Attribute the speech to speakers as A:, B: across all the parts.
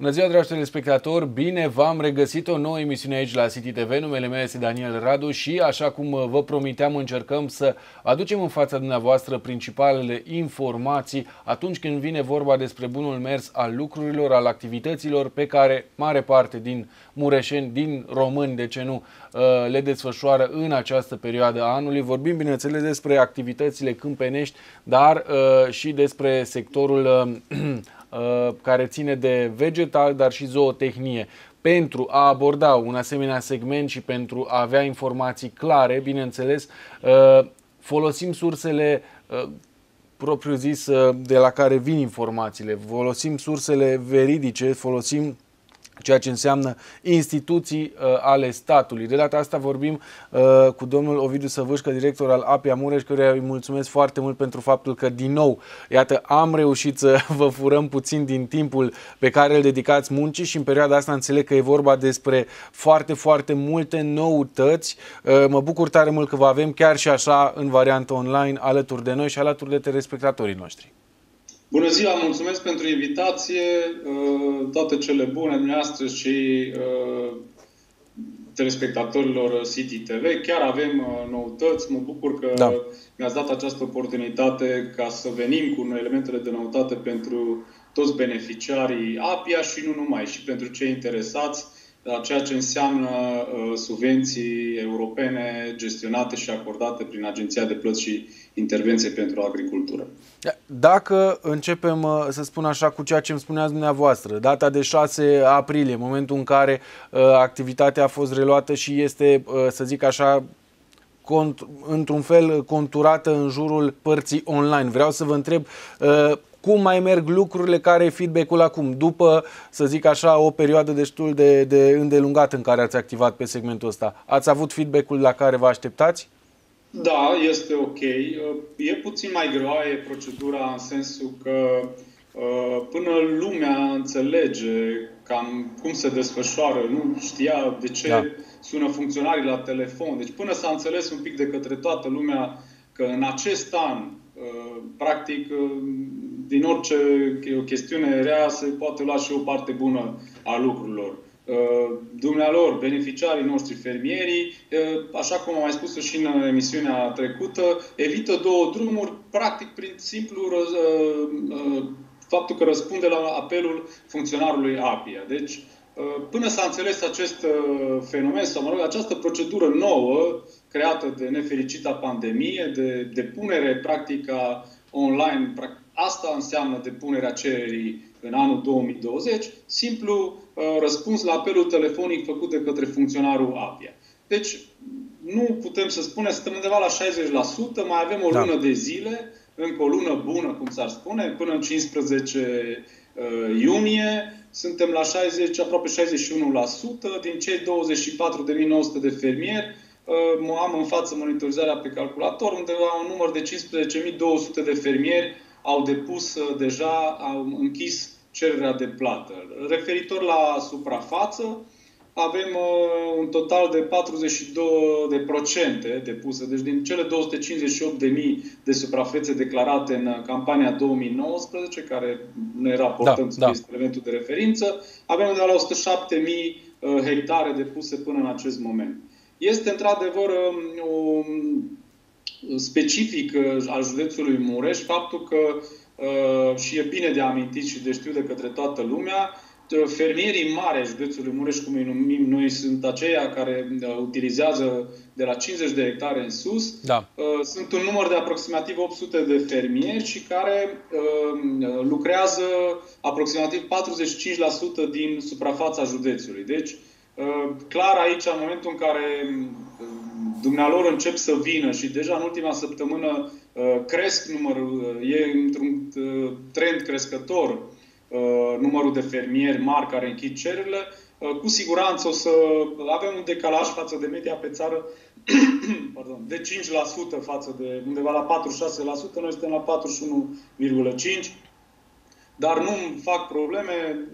A: Bună ziua, dragi telespectatori! Bine v-am regăsit o nouă emisiune aici la City TV. Numele meu este Daniel Radu și, așa cum uh, vă promiteam, încercăm să aducem în fața dumneavoastră principalele informații atunci când vine vorba despre bunul mers al lucrurilor, al activităților pe care mare parte din mureșeni, din români, de ce nu, uh, le desfășoară în această perioadă a anului. Vorbim, bineînțeles, despre activitățile câmpenești, dar uh, și despre sectorul Uh, care ține de vegetal, dar și zootehnie. Pentru a aborda un asemenea segment și pentru a avea informații clare, bineînțeles, uh, folosim sursele uh, propriu zis de la care vin informațiile, folosim sursele veridice, folosim ceea ce înseamnă instituții uh, ale statului. De data asta vorbim uh, cu domnul Ovidiu Săvâșcă, director al APIA Mureș, căruia îi mulțumesc foarte mult pentru faptul că, din nou, iată, am reușit să vă furăm puțin din timpul pe care îl dedicați muncii și în perioada asta înțeleg că e vorba despre foarte, foarte multe noutăți. Uh, mă bucur tare mult că vă avem chiar și așa în variantă online alături de noi și alături de telespectatorii noștri.
B: Bună ziua, mulțumesc pentru invitație, uh, toate cele bune dumneavoastră și uh, telespectatorilor City TV. Chiar avem uh, noutăți, mă bucur că da. mi-ați dat această oportunitate ca să venim cu elementele de noutate pentru toți beneficiarii APIA și nu numai, și pentru cei interesați la ceea ce înseamnă uh, subvenții europene gestionate și acordate prin Agenția de Plăți și Intervenție pentru Agricultură.
A: Dacă începem, uh, să spun așa, cu ceea ce îmi spuneați dumneavoastră, data de 6 aprilie, momentul în care uh, activitatea a fost reluată și este, uh, să zic așa, într-un fel conturată în jurul părții online. Vreau să vă întreb uh, cum mai merg lucrurile, care e feedback-ul acum, după, să zic așa, o perioadă destul de, de îndelungată în care ați activat pe segmentul ăsta. Ați avut feedback-ul la care vă așteptați?
B: Da, este ok. E puțin mai greoaie procedura în sensul că uh, până lumea înțelege cam cum se desfășoară, nu știa de ce da. sună funcționarii la telefon. Deci până s-a înțeles un pic de către toată lumea că în acest an, uh, practic, uh, din orice chestiune rea se poate lua și o parte bună a lucrurilor. Uh, dumnealor, beneficiarii noștri, fermierii, așa cum am mai spus și în emisiunea trecută, evită două drumuri, practic prin simplu faptul că răspunde la apelul funcționarului APIA. Deci, până s-a înțeles acest fenomen, sau mă rog, această procedură nouă, creată de nefericita pandemie, de depunere practica online, asta înseamnă depunerea cererii în anul 2020, simplu uh, răspuns la apelul telefonic făcut de către funcționarul APIA. Deci, nu putem să spunem, suntem undeva la 60%, mai avem o da. lună de zile, încă o lună bună, cum s-ar spune, până în 15 uh, iunie, suntem la 60, aproape 61% din cei 24.900 de fermieri uh, am în față monitorizarea pe calculator, unde la un număr de 15.200 de fermieri au depus uh, deja, au închis cererea de plată. Referitor la suprafață, avem uh, un total de 42 de procente depuse. Deci din cele 258.000 de suprafețe declarate în campania 2019, care ne raportăm da, da. este elementul de referință, avem de la 107.000 uh, hectare depuse până în acest moment. Este într-adevăr um, specific uh, al județului Mureș faptul că, uh, și e bine de amintit și de știu de către toată lumea, uh, fermierii mari ai județului Mureș, cum îi numim noi, sunt aceia care utilizează de la 50 de hectare în sus. Da. Sunt un număr de aproximativ 800 de fermieri și care lucrează aproximativ 45% din suprafața județului. Deci, clar aici, în momentul în care dumnealor încep să vină și deja în ultima săptămână uh, cresc numărul, uh, e într-un uh, trend crescător numărul de fermieri mari care închid cererile, cu siguranță o să avem un decalaj față de media pe țară pardon, de 5% față de undeva la 46%, noi suntem la 41,5%, dar nu fac probleme,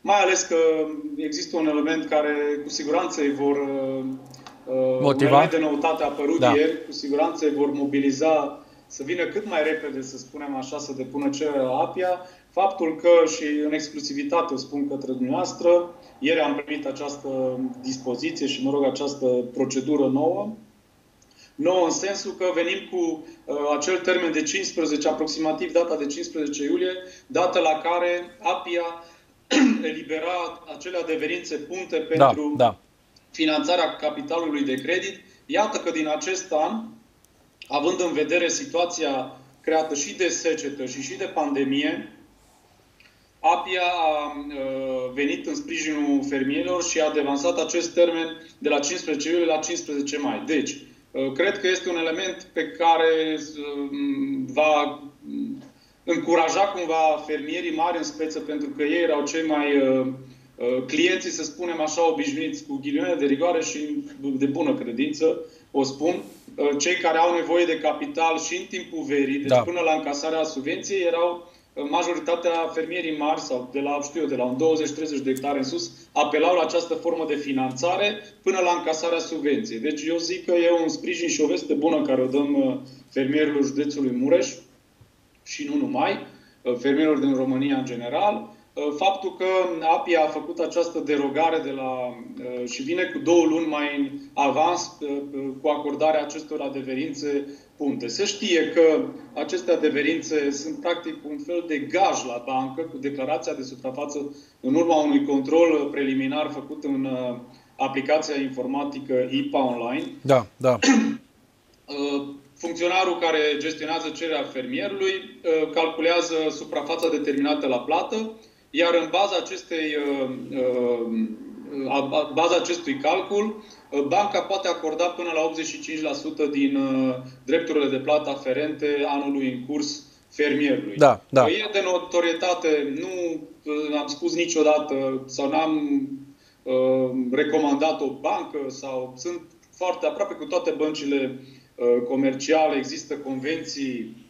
B: mai ales că există un element care cu siguranță îi vor Uh, Motiva? de noutate apărut da. ieri, cu siguranță vor mobiliza să vină cât mai repede, să spunem așa, să depună cererea APIA, faptul că, și în exclusivitate o spun către dumneavoastră, ieri am primit această dispoziție și, mă rog, această procedură nouă, nouă în sensul că venim cu uh, acel termen de 15, aproximativ data de 15 iulie, dată la care APIA elibera acele adeverințe punte da, pentru da, da. Finanțarea capitalului de credit. Iată că din acest an, având în vedere situația creată și de secetă și și de pandemie, APIA a uh, venit în sprijinul fermierilor și a devansat acest termen de la 15 iulie la 15 mai. Deci, uh, cred că este un element pe care uh, va încuraja cumva fermierii mari în speță, pentru că ei erau cei mai clienții, să spunem așa, obișnuiți cu ghilimele de rigoare și de bună credință, o spun, cei care au nevoie de capital și în timpul verii, deci da. până la încasarea subvenției, erau majoritatea fermierii mari sau de la, știu eu, de la un 20-30 de hectare în sus, apelau la această formă de finanțare până la încasarea subvenției. Deci eu zic că e un sprijin și o veste bună care o dăm uh, fermierilor județului Mureș și nu numai, uh, fermierilor din România în general, uh, faptul că API a făcut această derogare de la, și vine cu două luni mai în avans cu acordarea acestor adeverințe punte. Se știe că aceste adeverințe sunt practic un fel de gaj la bancă cu declarația de suprafață în urma unui control preliminar făcut în uh, aplicația informatică IPA Online.
A: Da, da.
B: Uh, funcționarul care gestionează cererea fermierului uh, calculează suprafața determinată la plată, iar în baza acestei baza acestui calcul, uh, banca poate acorda până la 85% din uh, drepturile de plată aferente anului în curs fermierului.
A: Da, da.
B: E de notorietate, nu uh, am spus niciodată sau n-am uh, recomandat o bancă sau sunt foarte aproape cu toate băncile uh, comerciale, există convenții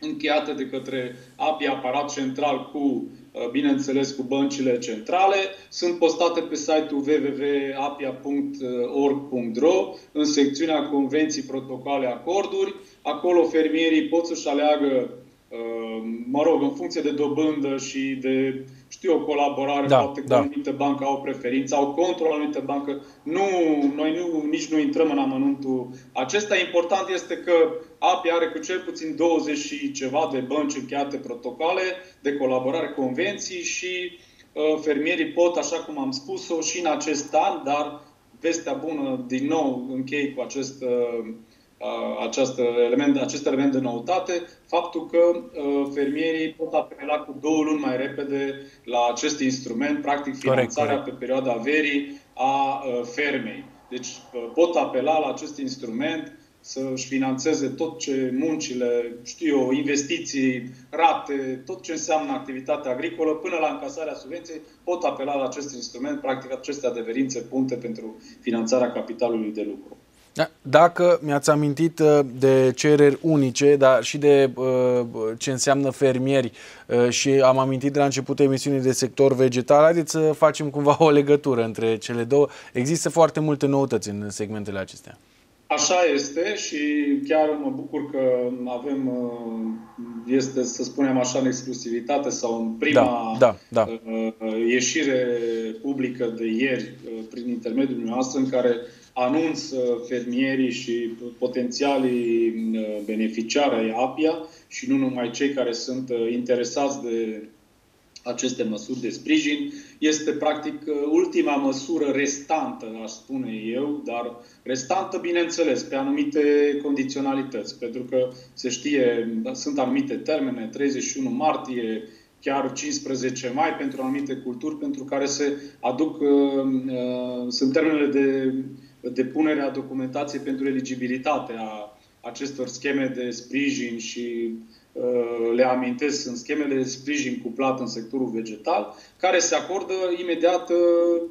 B: încheiate de către API, aparat central, cu Uh, bineînțeles cu băncile centrale. Sunt postate pe site-ul www.apia.org.ro în secțiunea Convenții, Protocole, Acorduri. Acolo fermierii pot să-și aleagă, uh, mă rog, în funcție de dobândă și de știu o colaborare, da, poate da. cu anumită bancă au preferință, au contul la anumită bancă. Nu, noi nu, nici nu intrăm în amănuntul acesta. Important este că API are cu cel puțin 20 și ceva de bănci încheiate protocole de colaborare, convenții și uh, fermierii pot, așa cum am spus-o, și în acest an, dar vestea bună, din nou, închei cu acest uh, acest element, acest element de noutate, faptul că uh, fermierii pot apela cu două luni mai repede la acest instrument, practic finanțarea corect, corect. pe perioada verii a uh, fermei. Deci uh, pot apela la acest instrument să-și financeze tot ce muncile, știu eu, investiții, rate, tot ce înseamnă activitatea agricolă, până la încasarea subvenției, pot apela la acest instrument, practic aceste adeverințe punte pentru finanțarea capitalului de lucru.
A: Da, dacă mi-ați amintit uh, de cereri unice, dar și de uh, ce înseamnă fermieri uh, și am amintit de la începutul emisiunii de sector vegetal, haideți să facem cumva o legătură între cele două. Există foarte multe noutăți în segmentele acestea.
B: Așa este și chiar mă bucur că avem, este să spunem așa, în exclusivitate sau în prima da, da, da. ieșire publică de ieri prin intermediul noastră în care anunț fermierii și potențialii uh, beneficiari ai APIA și nu numai cei care sunt uh, interesați de aceste măsuri de sprijin. Este practic uh, ultima măsură restantă, aș spune eu, dar restantă, bineînțeles, pe anumite condiționalități, pentru că se știe, sunt anumite termene, 31 martie, chiar 15 mai pentru anumite culturi, pentru care se aduc, sunt termenele de depunerea documentației pentru eligibilitate a acestor scheme de sprijin și uh, le amintesc, sunt schemele de sprijin cuplat în sectorul vegetal, care se acordă imediat uh,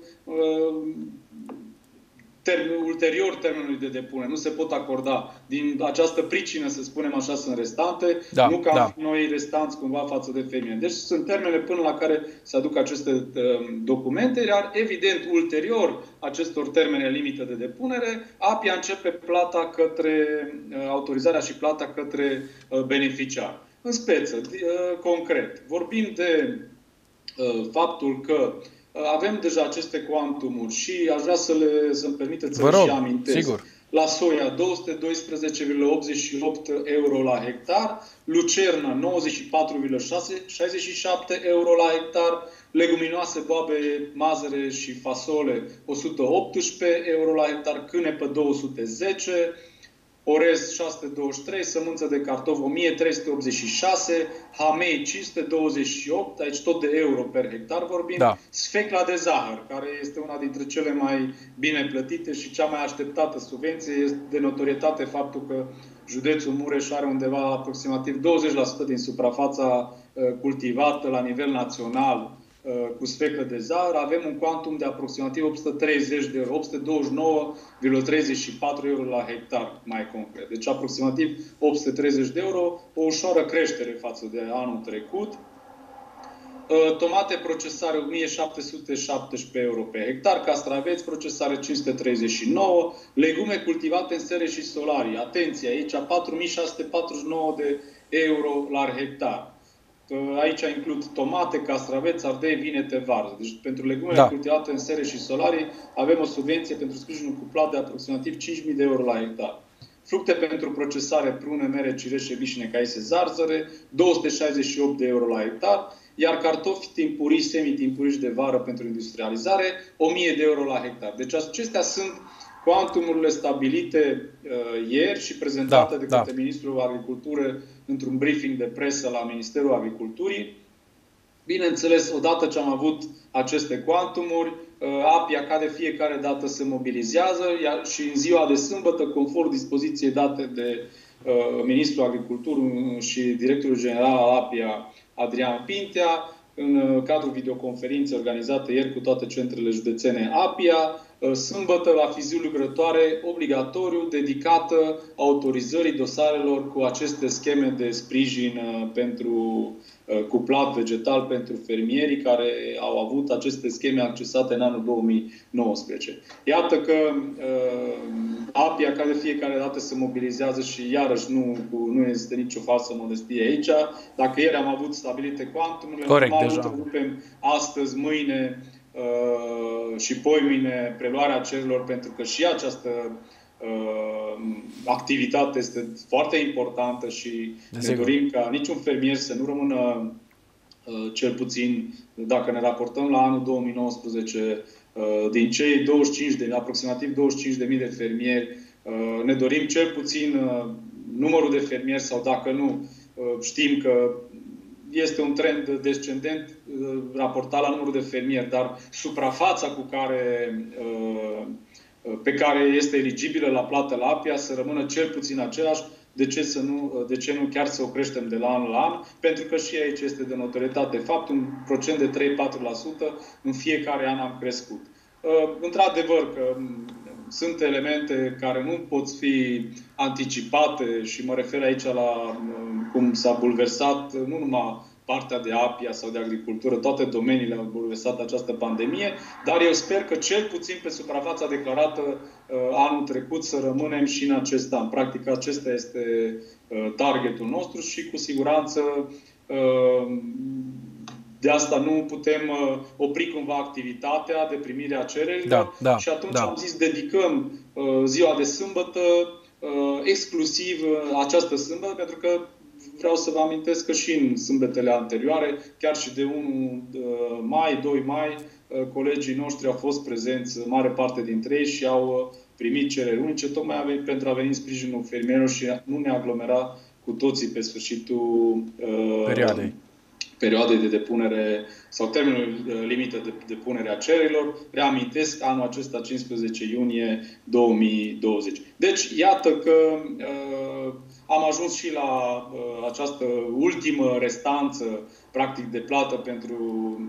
B: termen, ulterior termenului de depunere. Nu se pot acorda. Din această pricină, să spunem așa, sunt restante, da, nu ca da. noi restanți cumva față de femei. Deci sunt termene până la care se aduc aceste uh, documente, iar evident, ulterior acestor termene limită de depunere, APIA începe plata către uh, autorizarea și plata către uh, beneficiar. În speță, concret, vorbim de faptul că avem deja aceste cuantumuri și aș vrea să le să-mi permiteți să
A: rog,
B: și amintesc.
A: Sigur.
B: La soia 212,88 euro la hectar, lucerna 94,67 euro la hectar, leguminoase, boabe, mazăre și fasole 118 euro la hectar, cânepe 210, orez 623, sămânță de cartof 1386, hamei 528, aici tot de euro per hectar vorbim,
A: da.
B: sfecla de zahăr, care este una dintre cele mai bine plătite și cea mai așteptată subvenție, este de notorietate faptul că județul Mureș are undeva aproximativ 20% din suprafața uh, cultivată la nivel național Uh, cu sfeclă de zahăr, avem un quantum de aproximativ 830 de euro, 829,34 euro la hectar, mai concret. Deci aproximativ 830 de euro, o ușoară creștere față de anul trecut. Uh, tomate procesare 1717 euro pe hectar, castraveți procesare 539, legume cultivate în sere și solarii. Atenție, aici 4649 de euro la hectar. Aici includ tomate, castraveți, ardei, vinete, varză. Deci pentru legumele da. cultivate în sere și solarii avem o subvenție pentru sprijinul cuplat de aproximativ 5.000 de euro la hectar. Fructe pentru procesare, prune, mere, cireșe, vișine, caise, zarzăre, 268 de euro la hectar, iar cartofi timpurii, semi-timpuriși de vară pentru industrializare, 1000 de euro la hectar. Deci acestea sunt Quantumurile stabilite uh, ieri și prezentate da, de către da. Ministrul Agricultură într-un briefing de presă la Ministerul Agriculturii. Bineînțeles, odată ce am avut aceste cuantumuri, uh, APIA ca de fiecare dată se mobilizează iar și în ziua de sâmbătă, conform dispoziției date de uh, Ministrul Agriculturii și Directorul General al APIA, Adrian Pintea, în uh, cadrul videoconferinței organizate ieri cu toate centrele județene APIA, Uh, sâmbătă va fi zi lucrătoare obligatoriu dedicată autorizării dosarelor cu aceste scheme de sprijin uh, pentru uh, cuplat vegetal pentru fermierii care au avut aceste scheme accesate în anul 2019. Iată că uh, APIA, care de fiecare dată se mobilizează și iarăși nu, nu este nicio falsă modestie aici, dacă ieri am avut stabilite cuantumurile,
A: Corect,
B: normal
A: deja.
B: întrerupem astăzi, mâine, Uh, și poimine preluarea cererilor, pentru că și această uh, activitate este foarte importantă și ne dorim ca niciun fermier să nu rămână uh, cel puțin, dacă ne raportăm la anul 2019, din cei 25 de, aproximativ 25.000 de fermieri, ne dorim cel puțin numărul de fermieri sau dacă nu, știm că este un trend descendent uh, raportat la numărul de fermieri, dar suprafața cu care, uh, uh, pe care este eligibilă la plată la APIA să rămână cel puțin același, de ce, să nu, de ce nu chiar să o creștem de la an la an? Pentru că și aici este de notorietate. De fapt, un procent de 3-4% în fiecare an am crescut. Într-adevăr că sunt elemente care nu pot fi anticipate și mă refer aici la cum s-a bulversat nu numai partea de apia sau de agricultură, toate domeniile au bulversat această pandemie, dar eu sper că cel puțin pe suprafața declarată uh, anul trecut să rămânem și în acest an. Practic acesta este uh, targetul nostru și cu siguranță uh, de asta nu putem uh, opri cumva activitatea de primire a cererilor
A: da, da,
B: și atunci
A: da.
B: am zis dedicăm uh, ziua de sâmbătă uh, exclusiv această sâmbătă pentru că vreau să vă amintesc că și în sâmbetele anterioare, chiar și de 1 mai, 2 mai, colegii noștri au fost prezenți, mare parte dintre ei, și au primit cereri unice, tocmai pentru a veni în sprijinul fermierilor și nu ne aglomera cu toții pe sfârșitul
A: perioadei
B: perioadei de depunere sau termenul uh, limită de depunere a cererilor. Reamintesc, anul acesta 15 iunie 2020. Deci, iată că uh, am ajuns și la uh, această ultimă restanță practic de plată pentru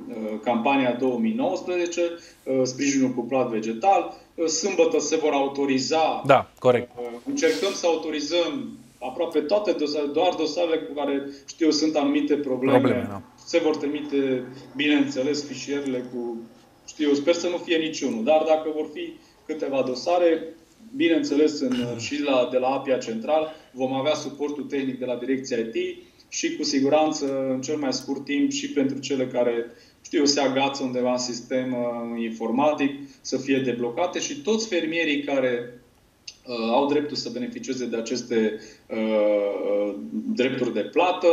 B: uh, campania 2019, uh, sprijinul cu plat vegetal. Uh, sâmbătă se vor autoriza.
A: Da, corect.
B: Uh, încercăm să autorizăm aproape toate dosarele, doar dosarele cu care știu sunt anumite probleme. probleme da. Se vor trimite, bineînțeles, fișierele cu, știu, sper să nu fie niciunul, dar dacă vor fi câteva dosare, bineînțeles, în, și la, de la APIA Central, vom avea suportul tehnic de la Direcția IT, și cu siguranță în cel mai scurt timp și pentru cele care știu, se agață undeva în sistem uh, informatic să fie deblocate și toți fermierii care uh, au dreptul să beneficieze de aceste uh, drepturi de plată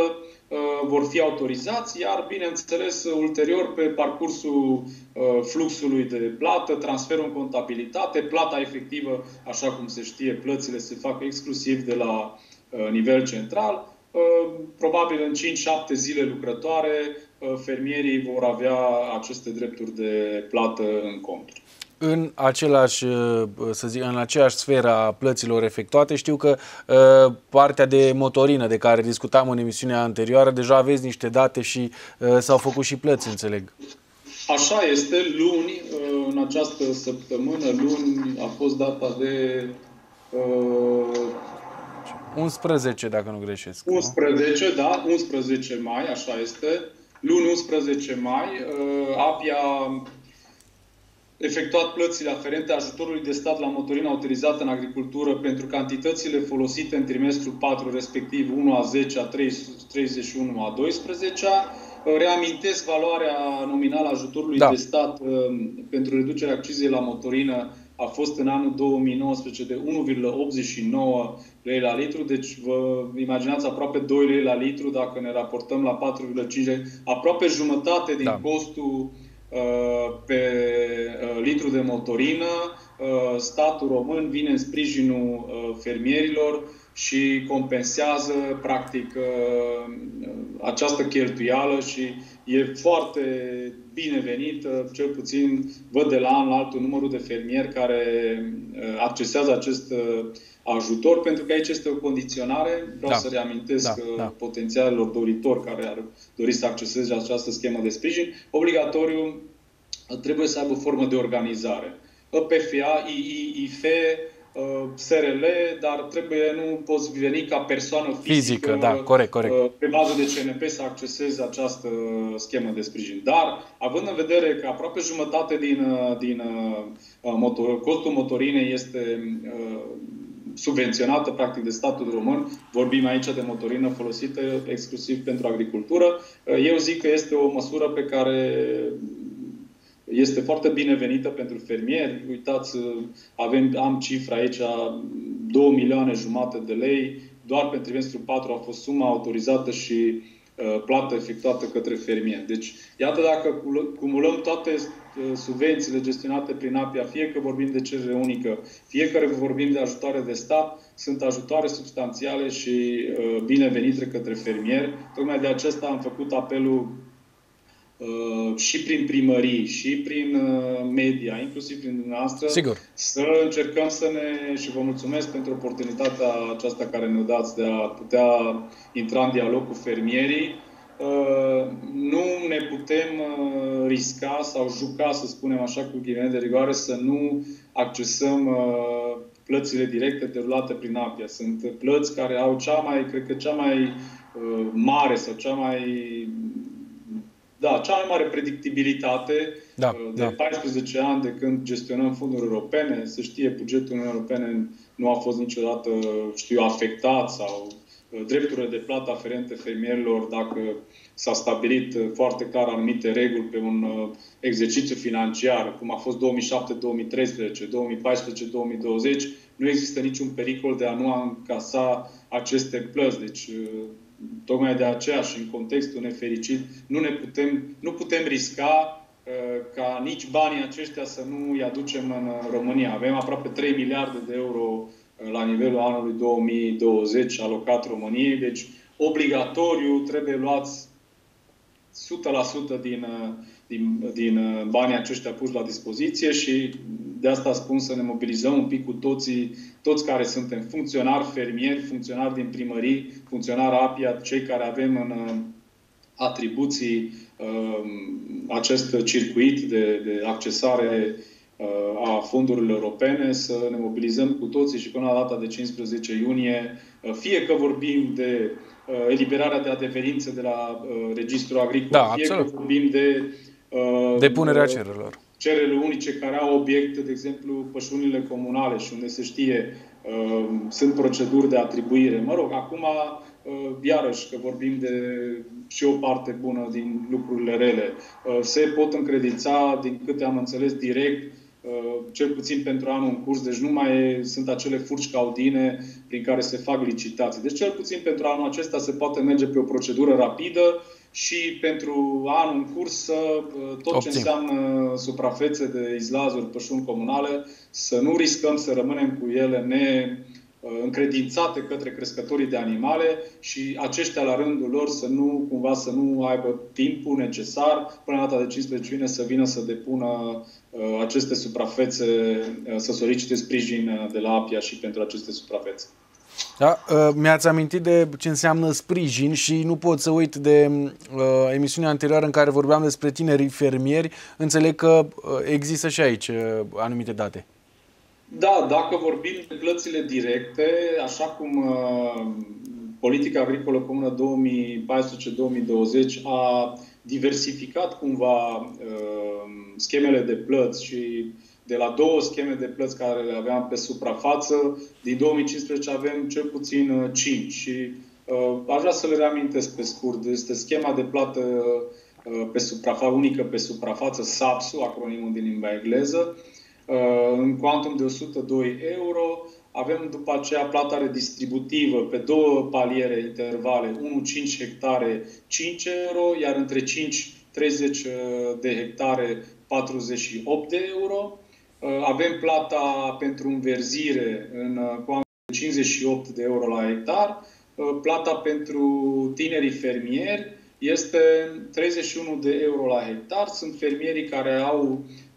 B: uh, vor fi autorizați, iar, bineînțeles, ulterior, pe parcursul uh, fluxului de plată, transferul în contabilitate, plata efectivă, așa cum se știe, plățile se fac exclusiv de la uh, nivel central, probabil în 5-7 zile lucrătoare, fermierii vor avea aceste drepturi de plată în cont.
A: În, același, să zic, în aceeași sferă a plăților efectuate, știu că uh, partea de motorină de care discutam în emisiunea anterioară, deja aveți niște date și uh, s-au făcut și plăți, înțeleg.
B: Așa este, luni, uh, în această săptămână, luni, a fost data de uh,
A: 11, dacă nu greșesc.
B: 11, nu? da, 11 mai, așa este. Luni 11 mai, uh, API a efectuat plățile aferente ajutorului de stat la motorină utilizată în agricultură pentru cantitățile folosite în trimestrul 4, respectiv 1 a 10, a 31 a 12 uh, Reamintesc valoarea nominală a ajutorului da. de stat uh, pentru reducerea accizei la motorină a fost în anul 2019 de 1,89 lei la litru, deci vă imaginați aproape 2 lei la litru dacă ne raportăm la 4,5 lei, aproape jumătate din da. costul uh, pe uh, litru de motorină, uh, statul român vine în sprijinul uh, fermierilor și compensează practic uh, această cheltuială și e foarte binevenită, cel puțin văd de la an la altul numărul de fermieri care uh, accesează acest uh, ajutor, pentru că aici este o condiționare. Vreau da. să reamintesc da, da. potențialilor doritori care ar dori să acceseze această schemă de sprijin. Obligatoriu trebuie să aibă formă de organizare. PFA, IIF, Uh, SRL, dar trebuie, nu poți veni ca persoană fizică, fizică
A: da, corect, corect. Uh,
B: pe bază de CNP să accesezi această schemă de sprijin. Dar, având în vedere că aproape jumătate din, uh, din motor, costul motorinei este subvenționată practic de statul român, vorbim aici de motorină folosită exclusiv pentru agricultură, eu zic că este o măsură pe care este foarte binevenită pentru fermieri. Uitați, avem, am cifra aici, 2 milioane jumate de lei. Doar pentru trimestrul 4 a fost suma autorizată și uh, plată efectuată către fermieri. Deci, iată dacă cumulăm toate uh, subvențiile gestionate prin APIA, fie că vorbim de cerere unică, fie că vorbim de ajutoare de stat, sunt ajutoare substanțiale și uh, binevenite către fermieri. Tocmai de acesta am făcut apelul Uh, și prin primării, și prin uh, media, inclusiv prin dumneavoastră,
A: Sigur.
B: să încercăm să ne, și vă mulțumesc pentru oportunitatea aceasta care ne dați de a putea intra în dialog cu fermierii. Uh, nu ne putem risca sau juca, să spunem așa, cu ghivene de rigoare, să nu accesăm plățile directe derulate prin APIA. Sunt plăți care au cea mai, cred că cea mai mare sau cea mai da, cea mai mare predictibilitate da, uh, de da. 14 ani de când gestionăm fonduri europene. Se știe, bugetul Uniunii Europene nu a fost niciodată, știu, afectat sau uh, drepturile de plată aferente fermierilor dacă s-a stabilit uh, foarte clar anumite reguli pe un exercițiu financiar, cum a fost 2007-2013, 2014-2020, nu există niciun pericol de a nu încasa aceste plăți. Deci Tocmai de aceea și în contextul nefericit nu, ne putem, nu putem risca uh, ca nici banii aceștia să nu îi aducem în România. Avem aproape 3 miliarde de euro uh, la nivelul anului 2020 alocat României, deci obligatoriu trebuie luați 100% din, uh, din, din banii aceștia puși la dispoziție și de asta spun să ne mobilizăm un pic cu toții, toți care suntem funcționari, fermieri, funcționari din primării, funcționari APIA, cei care avem în uh, atribuții uh, acest circuit de, de accesare uh, a fondurilor europene, să ne mobilizăm cu toții și până la data de 15 iunie, fie că vorbim de eliberarea de adeverințe de la Registrul Agricol, da, fie absolut. că vorbim de
A: Depunerea cererilor
B: cererile unice care au obiect, de exemplu, pășunile comunale și unde se știe uh, sunt proceduri de atribuire. Mă rog, acum iarăși că vorbim de și o parte bună din lucrurile rele. Se pot încredința, din câte am înțeles, direct cel puțin pentru anul în curs, deci nu mai sunt acele furci caudine prin care se fac licitații. Deci cel puțin pentru anul acesta se poate merge pe o procedură rapidă și pentru anul în curs să tot Obțin. ce înseamnă suprafețe de izlazuri, pășuni comunale, să nu riscăm să rămânem cu ele ne încredințate către crescătorii de animale și aceștia la rândul lor să nu cumva să nu aibă timpul necesar până la data de 15 iunie să vină să depună uh, aceste suprafețe, uh, să solicite sprijin uh, de la APIA și pentru aceste suprafețe.
A: Da, mi-ați amintit de ce înseamnă sprijin și nu pot să uit de uh, emisiunea anterioară în care vorbeam despre tinerii fermieri. Înțeleg că există și aici uh, anumite date.
B: Da, dacă vorbim de plățile directe, așa cum uh, politica agricolă comună 2014-2020 a diversificat cumva uh, schemele de plăți și de la două scheme de plăți care le aveam pe suprafață, din 2015 avem cel puțin uh, 5 și uh, aș vrea să le reamintesc pe scurt. Este schema de plată uh, pe suprafață, unică pe suprafață, SAPSU, acronimul din limba engleză, Uh, în cuantum de 102 euro. Avem după aceea plata redistributivă pe două paliere intervale, 1-5 hectare 5 euro, iar între 5 30 uh, de hectare 48 de euro. Uh, avem plata pentru înverzire în cuantum de 58 de euro la hectar. Plata pentru tinerii fermieri este 31 de euro la hectar. Sunt fermierii care au Uh,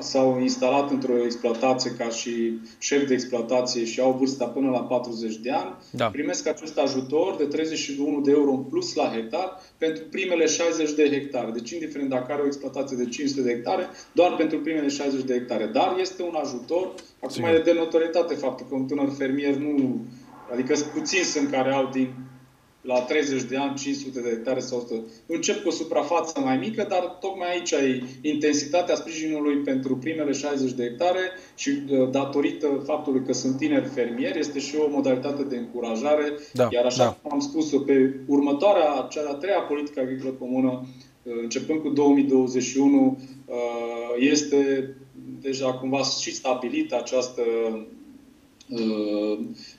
B: s-au instalat într-o exploatație ca și șef de exploatație și au vârsta până la 40 de ani, da. primesc acest ajutor de 31 de euro în plus la hectar pentru primele 60 de hectare. Deci, indiferent dacă are o exploatație de 500 de hectare, doar pentru primele 60 de hectare. Dar este un ajutor. Acum Sigur. e de notoritate faptul că un tânăr fermier nu... Adică puțini sunt care au din la 30 de ani 500 de hectare sau 100. Încep cu o suprafață mai mică, dar tocmai aici ai intensitatea sprijinului pentru primele 60 de hectare și uh, datorită faptului că sunt tineri fermieri, este și o modalitate de încurajare. Da, Iar așa da. cum am spus-o, pe următoarea, cea de-a treia politică agricolă comună, uh, începând cu 2021, uh, este deja cumva și stabilită această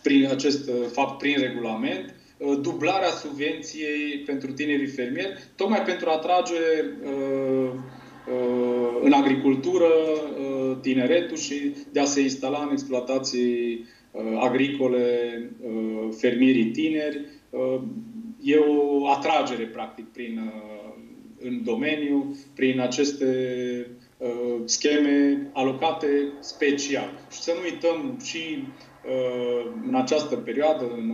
B: prin acest fapt prin regulament Uh, dublarea subvenției pentru tinerii fermieri, tocmai pentru a atrage uh, uh, în agricultură tineretul și de a se instala în exploatații agricole fermierii tineri. E o atragere, practic, prin, în domeniu, prin aceste scheme alocate special. Și să nu uităm și în această perioadă, în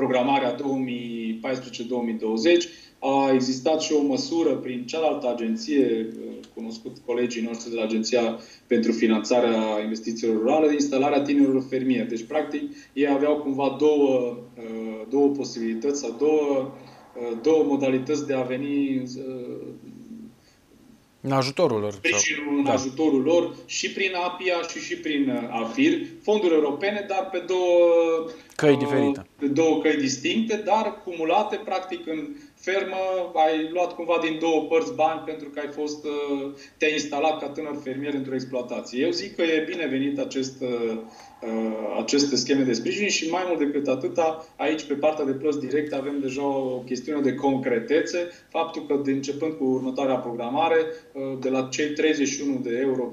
B: programarea 2014-2020, a existat și o măsură prin cealaltă agenție, cunoscut colegii noștri de la Agenția pentru Finanțarea Investițiilor Rurale, de instalarea tinerilor fermieri. Deci, practic, ei aveau cumva două, două posibilități sau două, două modalități de a veni
A: în ajutorul lor.
B: Sprijinul în da. ajutorul lor și prin APIA și și prin AFIR, fonduri europene, dar pe două
A: căi diferite.
B: Pe două căi distincte, dar cumulate practic în fermă, ai luat cumva din două părți bani pentru că ai fost, uh, te-ai instalat ca tânăr fermier într-o exploatație. Eu zic că e binevenit acest, uh, uh, aceste scheme de sprijin și mai mult decât atâta, aici pe partea de plăți directe avem deja o chestiune de concretețe, faptul că de începând cu următoarea programare, de la cei 31 de euro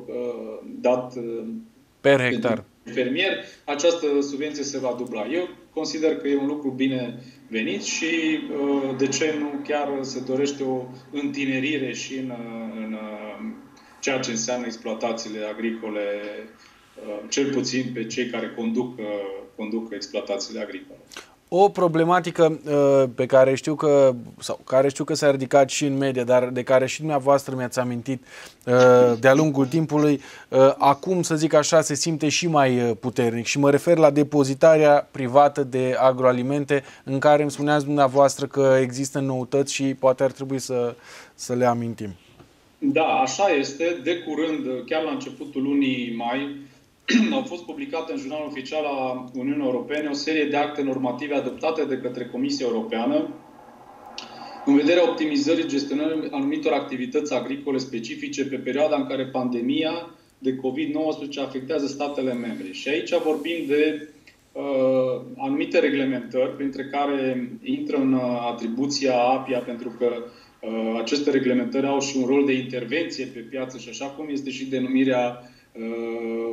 B: dat
A: per hectar
B: fermier, această subvenție se va dubla. Eu consider că e un lucru bine venit și uh, de ce nu chiar se dorește o întinerire și în, uh, în uh, ceea ce înseamnă exploatațiile agricole, cel puțin pe cei care conduc, conduc exploatațiile agricole.
A: O problematică uh, pe care știu că sau care știu că s-a ridicat și în media, dar de care și dumneavoastră mi-ați amintit uh, de-a lungul timpului, uh, acum să zic așa se simte și mai uh, puternic și mă refer la depozitarea privată de agroalimente în care îmi spuneați dumneavoastră că există noutăți și poate ar trebui să, să le amintim.
B: Da, așa este. De curând, chiar la începutul lunii mai, au fost publicate în jurnalul oficial a Uniunii Europene o serie de acte normative adoptate de către Comisia Europeană în vederea optimizării gestionării anumitor activități agricole specifice pe perioada în care pandemia de COVID-19 afectează statele membre. Și aici vorbim de uh, anumite reglementări, printre care intră în atribuția APIA, pentru că uh, aceste reglementări au și un rol de intervenție pe piață și așa cum este și denumirea uh,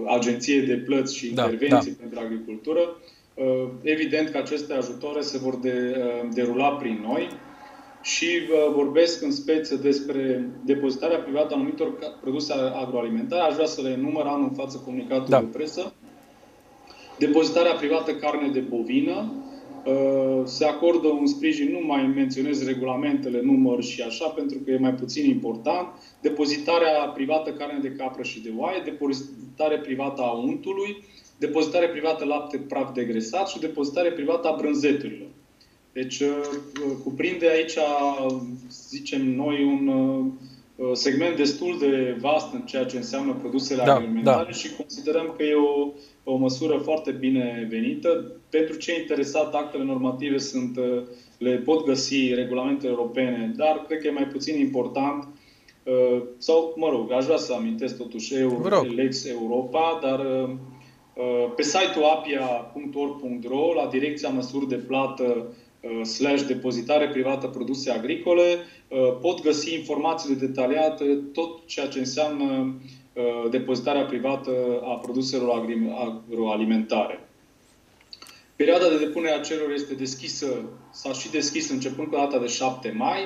B: Agenției de Plăți și da, Intervenții da, da. pentru Agricultură. Uh, evident că aceste ajutoare se vor de, uh, derula prin noi și vă vorbesc în speță despre depozitarea privată a anumitor produse agroalimentare. Aș vrea să le număr, am în față comunicatul da. de presă. Depozitarea privată carne de bovină. Uh, se acordă un sprijin, nu mai menționez regulamentele, număr și așa, pentru că e mai puțin important. Depozitarea privată carne de capră și de oaie, depozitare privată a untului, depozitare privată lapte praf degresat și depozitare privată a brânzeturilor. Deci uh, cuprinde aici, zicem noi, un uh, segment destul de vast în ceea ce înseamnă produsele da, alimentare da. și considerăm că e o, o măsură foarte bine venită. Pentru cei interesat, actele normative sunt, uh, le pot găsi regulamentele europene, dar cred că e mai puțin important sau, mă rog, aș vrea să amintesc totuși Euro, Lex Europa, dar pe site-ul apia.org.ro, la direcția măsuri de plată Uh, slash depozitare privată produse agricole, uh, pot găsi informațiile detaliate, tot ceea ce înseamnă uh, depozitarea privată a produselor agroalimentare. Perioada de depunere a cererilor este deschisă, s-a și deschis începând cu data de 7 mai.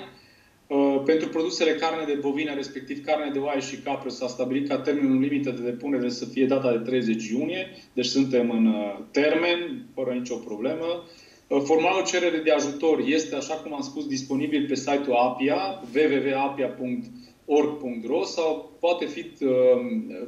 B: Pentru produsele carne de bovine, respectiv carne de oaie și capră, s-a stabilit ca termenul limită de depunere să fie data de 30 iunie, deci suntem în termen, fără nicio problemă. Formularul cerere de ajutor este, așa cum am spus, disponibil pe site-ul APIA, www.apia.org.ro sau poate fi uh,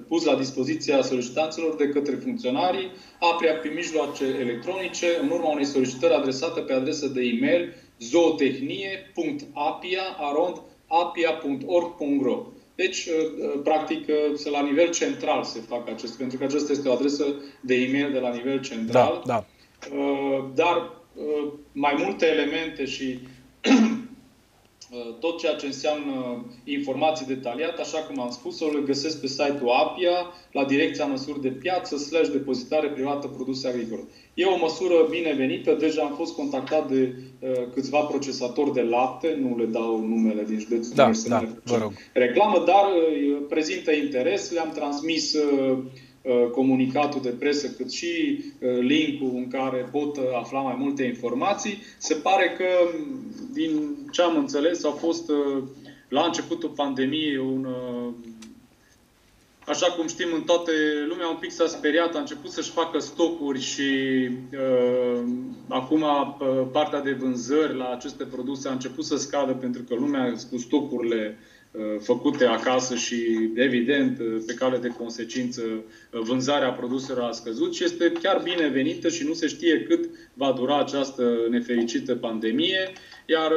B: pus la dispoziția solicitanților de către funcționarii APIA prin mijloace electronice, în urma unei solicitări adresate pe adresă de e-mail zootehnie.apia.org.ro deci, uh, uh, practic, la nivel central se fac acest, pentru că aceasta este o adresă de e-mail de la nivel central. Da, da. Dar Uh, mai multe elemente și uh, tot ceea ce înseamnă informații detaliate, așa cum am spus, o le găsesc pe site-ul APIA, la Direcția Măsuri de Piață, slash depozitare privată produse agricole. E o măsură binevenită, deja am fost contactat de uh, câțiva procesatori de lapte, nu le dau numele din județul
A: da, da, vă rog.
B: reclamă, dar uh, prezintă interes, le-am transmis uh, Uh, comunicatul de presă, cât și uh, linkul în care pot uh, afla mai multe informații. Se pare că, din ce am înțeles, au fost la începutul pandemiei un Așa cum știm, în toate lumea un pic s-a speriat, a început să-și facă stocuri și uh, acum partea de vânzări la aceste produse a început să scadă pentru că lumea cu stocurile Uh, făcute acasă și, evident, uh, pe cale de consecință, uh, vânzarea produselor a scăzut și este chiar binevenită și nu se știe cât va dura această nefericită pandemie. Iar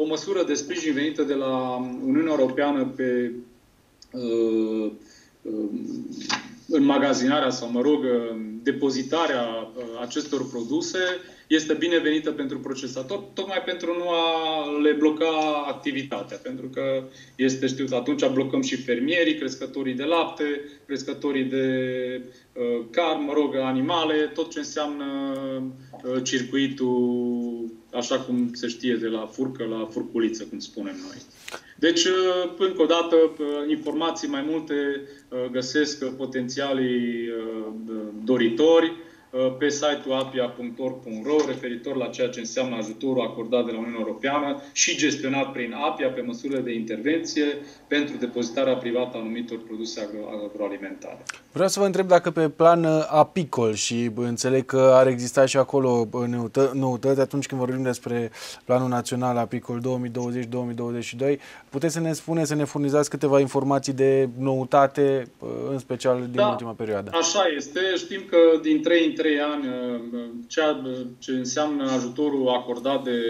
B: o măsură de sprijin venită de la Uniunea Europeană pe înmagazinarea sau, mă rog, depozitarea acestor produse este binevenită pentru procesator, tocmai pentru nu a le bloca activitatea. Pentru că este știut, atunci blocăm și fermierii, crescătorii de lapte, crescătorii de uh, car, mă rog, animale, tot ce înseamnă uh, circuitul, așa cum se știe, de la furcă la furculiță, cum spunem noi. Deci, uh, încă o dată, uh, informații mai multe uh, găsesc potențialii doritori Uh, pe site-ul apia.org.ro referitor la ceea ce înseamnă ajutorul acordat de la Uniunea Europeană și gestionat prin APIA pe măsurile de intervenție pentru depozitarea privată a anumitor produse agroalimentare.
A: Vreau să vă întreb dacă pe plan uh, apicol și înțeleg că ar exista și acolo uh, noutăți atunci când vorbim despre Planul Național Apicol 2020-2022, puteți să ne spuneți, să ne furnizați câteva informații de noutate, în special din da, ultima perioadă.
B: Așa este. Știm că din 3 în 3 ani ceea ce înseamnă ajutorul acordat de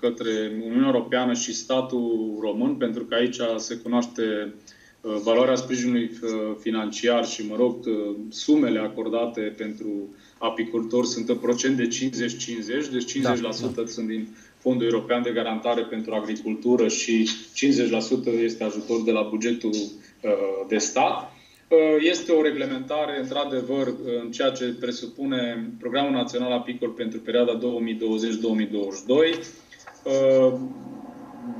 B: către Uniunea Europeană și statul român, pentru că aici se cunoaște valoarea sprijinului financiar și, mă rog, sumele acordate pentru apicultori sunt în procent de 50-50, deci 50% da, da. sunt din Fondul European de Garantare pentru Agricultură și 50% este ajutor de la bugetul de stat. Este o reglementare, într-adevăr, în ceea ce presupune Programul Național Apicol pentru perioada 2020-2022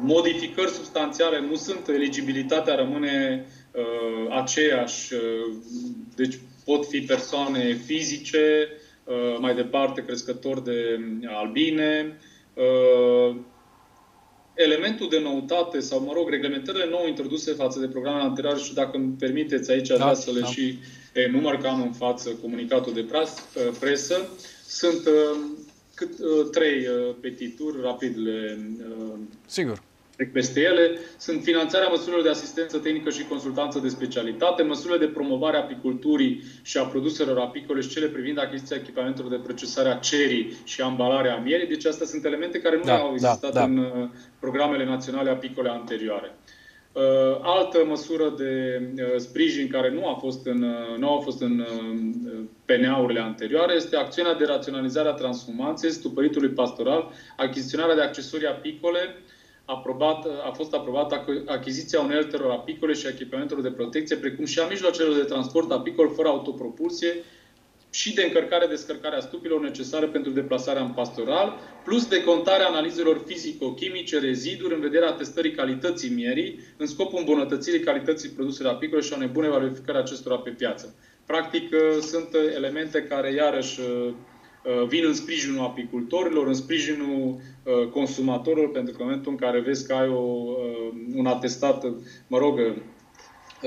B: modificări substanțiale nu sunt, eligibilitatea rămâne uh, aceeași, uh, deci pot fi persoane fizice, uh, mai departe crescători de albine. Uh, elementul de noutate sau, mă rog, reglementările nou introduse față de programele anterioare și dacă îmi permiteți aici da, să le da. și enumăr că am în față comunicatul de uh, presă, sunt uh, cât, uh, trei uh, petituri, rapid le uh,
A: Sigur
B: trec peste ele, sunt finanțarea măsurilor de asistență tehnică și consultanță de specialitate, măsurile de promovare a apiculturii și a produselor apicole și cele privind achiziția echipamentelor de procesare a cerii și ambalarea mierii. Deci astea sunt elemente care nu da, au existat da, da. în uh, programele naționale apicole anterioare. Uh, altă măsură de uh, sprijin care nu a fost în, nu a fost în PNA-urile anterioare este acțiunea de raționalizare a transhumanței, stupăritului pastoral, achiziționarea de accesorii apicole, aprobat, a fost aprobată achiziția uneltelor apicole și echipamentelor de protecție, precum și a mijloacelor de transport apicol fără autopropulsie și de încărcare-descărcare a stupilor necesare pentru deplasarea în pastoral, plus de contarea analizelor fizico-chimice, reziduri, în vederea testării calității mierii, în scopul îmbunătățirii calității produselor apicole și a unei bune valorificări acestora pe piață. Practic, sunt elemente care, iarăși, Uh, vin în sprijinul apicultorilor, în sprijinul uh, consumatorilor, pentru că în momentul în care vezi că ai o, uh, un atestat, mă rog,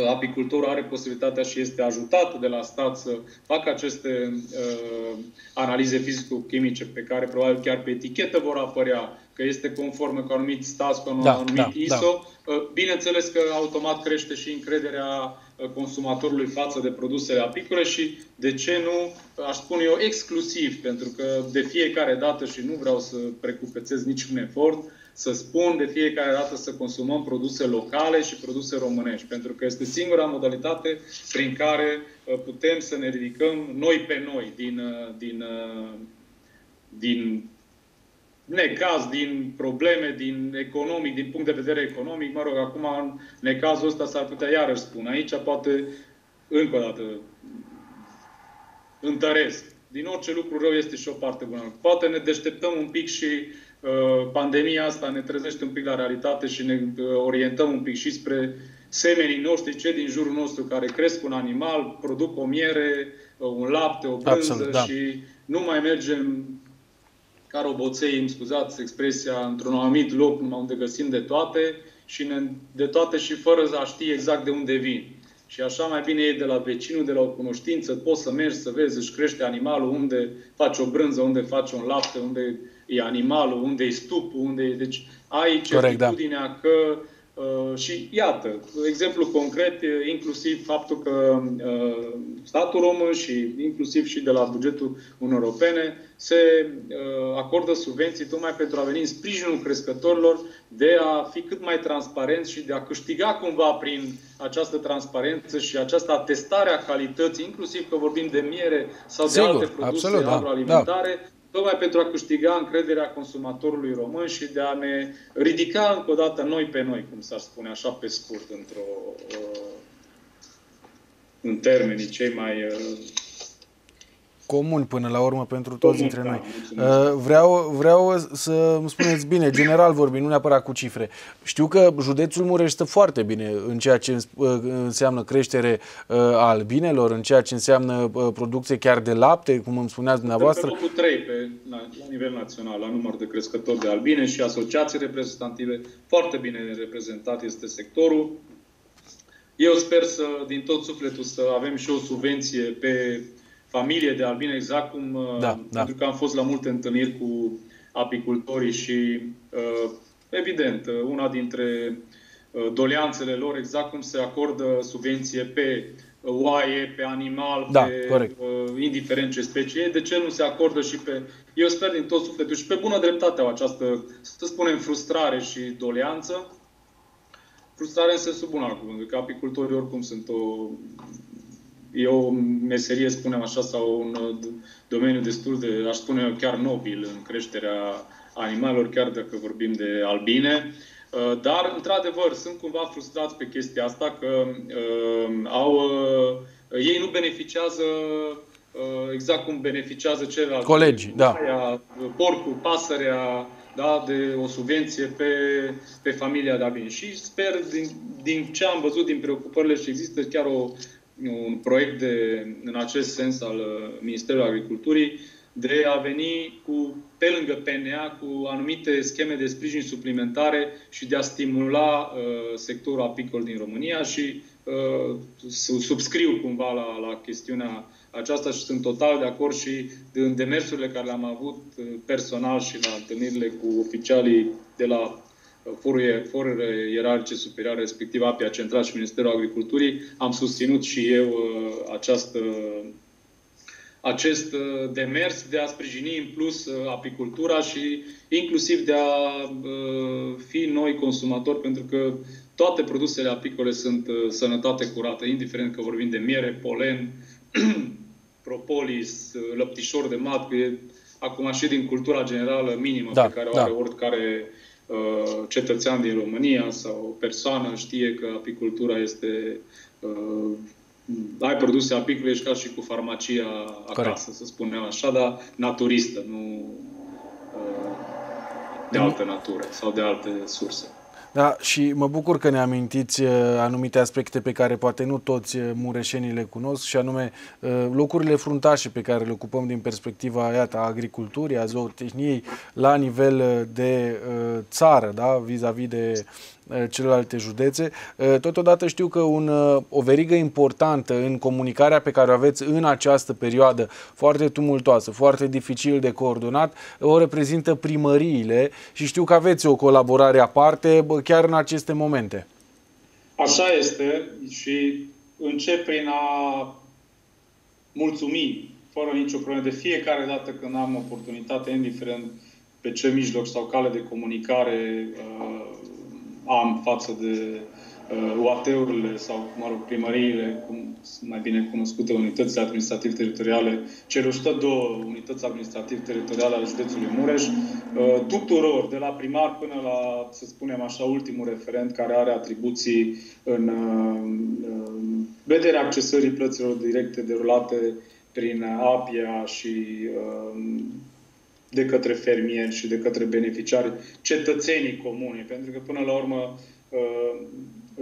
B: apicultorul are posibilitatea și este ajutat de la stat să facă aceste uh, analize fizico-chimice pe care probabil chiar pe etichetă vor apărea că este conform cu anumit stat, cu un da, anumit da, ISO. Da. Bineînțeles că automat crește și încrederea consumatorului față de produsele apicole și, de ce nu, aș spune eu, exclusiv, pentru că de fiecare dată, și nu vreau să precupețez niciun efort, să spun de fiecare dată să consumăm produse locale și produse românești, pentru că este singura modalitate prin care uh, putem să ne ridicăm noi pe noi din, uh, din, uh, din necaz, din probleme, din economic, din punct de vedere economic. Mă rog, acum în necazul ăsta s-ar putea iarăși spune. Aici poate, încă o dată, întăresc. Din orice lucru rău este și o parte bună. Poate ne deșteptăm un pic și uh, pandemia asta ne trezește un pic la realitate și ne uh, orientăm un pic și spre semenii noștri, cei din jurul nostru care cresc un animal, produc o miere, uh, un lapte, o brânză Absolut, da. și nu mai mergem ca roboței, îmi scuzați expresia, într-un anumit loc unde găsim de toate și ne, de toate și fără a ști exact de unde vin. Și așa mai bine e de la vecinul, de la o cunoștință, poți să mergi să vezi, își crește animalul, unde faci o brânză, unde faci un lapte, unde e animalul, unde e stupul, unde e... Deci ai certitudinea da. că Uh, și iată, exemplu concret, inclusiv faptul că uh, statul român și inclusiv și de la bugetul Uniunii Europene se uh, acordă subvenții tocmai pentru a veni în sprijinul crescătorilor de a fi cât mai transparenți și de a câștiga cumva prin această transparență și această atestare a calității, inclusiv că vorbim de miere sau de Sigur, alte produse absolut, da, agroalimentare, da tocmai pentru a câștiga încrederea consumatorului român și de a ne ridica încă o dată noi pe noi, cum s-ar spune așa pe scurt, într-o, uh, în termenii cei mai uh,
A: comun până la urmă pentru toți dintre da, noi. Uh, vreau, vreau să îmi spuneți bine, general vorbind, nu neapărat cu cifre. Știu că județul Mureș stă foarte bine în ceea ce uh, înseamnă creștere uh, a albinelor, în ceea ce înseamnă producție chiar de lapte, cum îmi spuneați dumneavoastră.
B: Pe locul 3 pe, la, la nivel național, la număr de crescători de albine și asociații reprezentative. Foarte bine reprezentat este sectorul. Eu sper să, din tot sufletul, să avem și o subvenție pe familie de albine, exact cum, uh, da, da. pentru că am fost la multe întâlniri cu apicultorii și, uh, evident, uh, una dintre doleanțele lor, exact cum se acordă subvenție pe oaie, pe animal, da, pe corect. indiferent ce specie de ce nu se acordă și pe... Eu sper din tot sufletul și pe bună dreptate au această, să spunem, frustrare și doleanță frustrare în sensul bun al cuvântului, că apicultorii oricum sunt o e o meserie, spunem așa, sau un domeniu destul de, aș spune eu, chiar nobil în creșterea animalelor, chiar dacă vorbim de albine. Uh, dar, într-adevăr, sunt cumva frustrați pe chestia asta că uh, au, uh, ei nu beneficiază uh, exact cum beneficiază celălalt.
A: Colegi, da.
B: Porcul, pasărea, da, de o subvenție pe, pe familia de albine. Și sper, din, din ce am văzut, din preocupările și există chiar o, un proiect de, în acest sens al uh, Ministerului Agriculturii, de a veni cu, pe lângă PNA cu anumite scheme de sprijin suplimentare și de a stimula uh, sectorul apicol din România și uh, subscriu cumva la, la chestiunea aceasta și sunt total de acord și în demersurile care le-am avut uh, personal și la întâlnirile cu oficialii de la forurile ierarhice superioare, respectiv APIA Central și Ministerul Agriculturii, am susținut și eu uh, această acest uh, demers de a sprijini în plus uh, apicultura și inclusiv de a uh, fi noi consumatori, pentru că toate produsele apicole sunt sănătate curată, indiferent că vorbim de miere, polen, propolis, lăptișor de matcă, acum și din cultura generală minimă da, pe care o are da. oricare cetățean din România sau persoană știe că apicultura este ai produse apicole și ca și cu farmacia acasă, Corect. să spunem așa, dar naturistă, nu uh, de altă natură sau de alte surse.
A: Da, și mă bucur că ne amintiți uh, anumite aspecte pe care poate nu toți uh, mureșenii le cunosc și anume locurile fruntașe pe care le ocupăm din perspectiva iată, a agriculturii, a zootehniei la nivel de țară, da, vis-a-vis -vis de Eh, celelalte județe. Eh, totodată știu că un, eh, o verigă importantă în comunicarea pe care o aveți în această perioadă foarte tumultoasă, foarte dificil de coordonat, o reprezintă primăriile și știu că aveți o colaborare aparte chiar în aceste momente.
B: Așa este și încep prin a mulțumi fără nicio problemă de fiecare dată când am oportunitate, indiferent pe ce mijloc sau cale de comunicare am față de uh, UAT-urile sau, mă rog, primăriile, cum sunt mai bine cunoscute, unitățile administrativ-teritoriale, cele 102 unități administrativ-teritoriale ale județului Mureș, uh, tuturor, de la primar până la, să spunem așa, ultimul referent care are atribuții în uh, vederea accesării plăților directe derulate prin APIA și uh, de către fermieri și de către beneficiari, cetățenii comuni. Pentru că, până la urmă, uh,